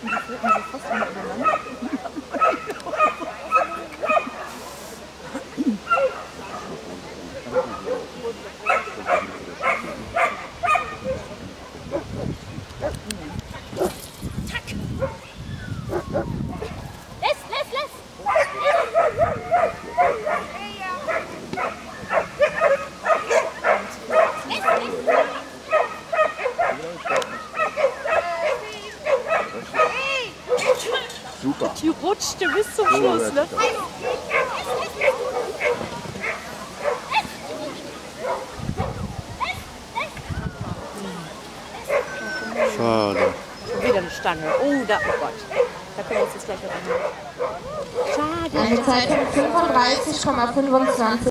Und die flogen so fast immer übereinander. Lass, Super. Die rutschte bis zum Schluss, ne? Schade. Schon wieder eine Stange. Oh, da, oh Gott. Da können wir uns jetzt gleich noch anhören. Schade. Eine Zeit von 35,25